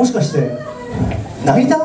もしかして泣いた？